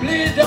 bleed